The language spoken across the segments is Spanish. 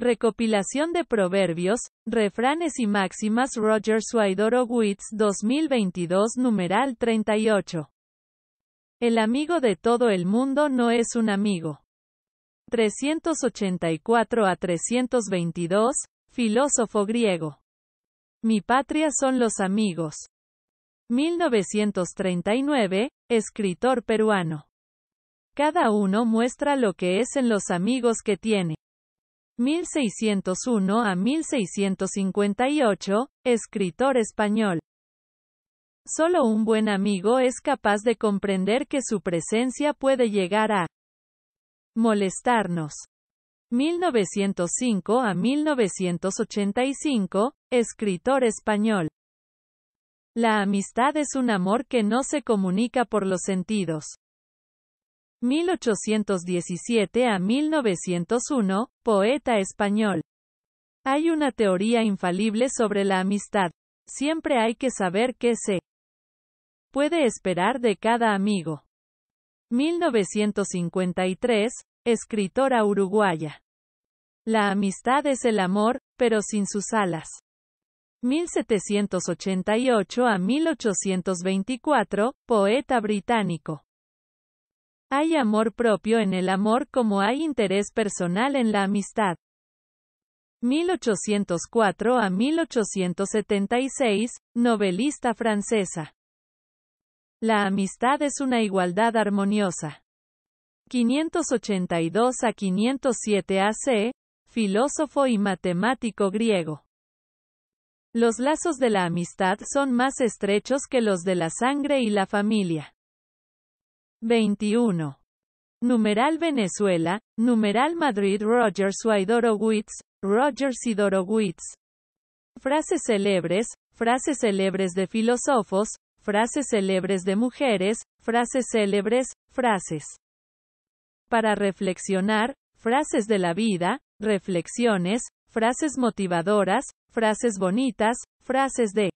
Recopilación de proverbios, refranes y máximas Roger Swidorowitz 2022 numeral 38. El amigo de todo el mundo no es un amigo. 384 a 322, filósofo griego. Mi patria son los amigos. 1939, escritor peruano. Cada uno muestra lo que es en los amigos que tiene. 1601 a 1658, escritor español. Solo un buen amigo es capaz de comprender que su presencia puede llegar a molestarnos. 1905 a 1985, escritor español. La amistad es un amor que no se comunica por los sentidos. 1817 a 1901, poeta español. Hay una teoría infalible sobre la amistad. Siempre hay que saber qué se puede esperar de cada amigo. 1953, escritora uruguaya. La amistad es el amor, pero sin sus alas. 1788 a 1824, poeta británico. Hay amor propio en el amor como hay interés personal en la amistad. 1804 a 1876, novelista francesa. La amistad es una igualdad armoniosa. 582 a 507 AC, filósofo y matemático griego. Los lazos de la amistad son más estrechos que los de la sangre y la familia. 21. Numeral Venezuela, numeral Madrid Roger Swidorowitz, Roger Sidorowitz. Frases célebres, frases célebres de filósofos, frases célebres de mujeres, frases célebres, frases. Para reflexionar, frases de la vida, reflexiones, frases motivadoras, frases bonitas, frases de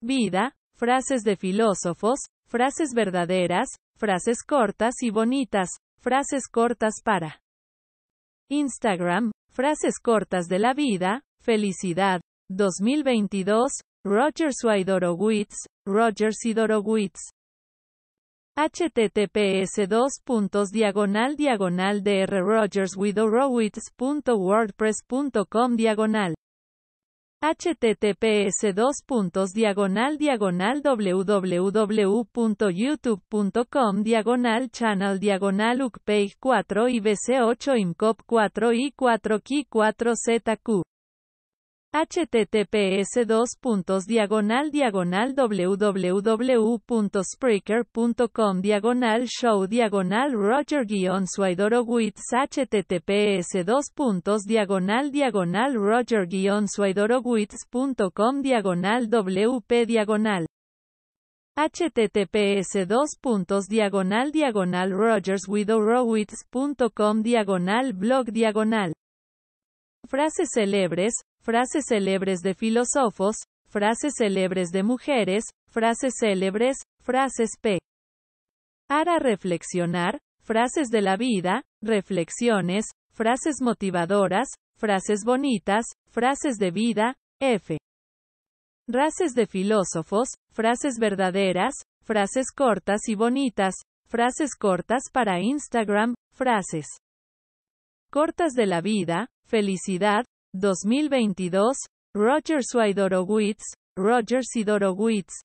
vida, frases de filósofos, frases verdaderas, frases cortas y bonitas, frases cortas para Instagram, frases cortas de la vida, felicidad, 2022, Roger Swidorowitz, Roger Sidorowitz. https dos puntos diagonal diagonal dr rogerswidorowitz.wordpress.com diagonal https dos puntos diagonal diagonal www.youtube.com diagonal channel diagonal ukpage 4 y bc8 imcop 4 y 4 ki 4 zq https dos puntos diagonal diagonal www.spreaker.com diagonal show diagonal roger guion swidorowitz https dos puntos diagonal diagonal roger guion swidorowitz.com diagonal wp diagonal https dos puntos diagonal diagonal rogerswidorowitz.com diagonal blog diagonal frases célebres frases célebres de filósofos, frases célebres de mujeres, frases célebres, frases p. Para reflexionar, frases de la vida, reflexiones, frases motivadoras, frases bonitas, frases de vida, f. Frases de filósofos, frases verdaderas, frases cortas y bonitas, frases cortas para Instagram, frases cortas de la vida, felicidad, 2022, Roger Swidorowitz, Roger Sidorowitz,